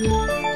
我。